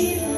You.